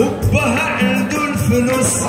وبها عنده الفلوس.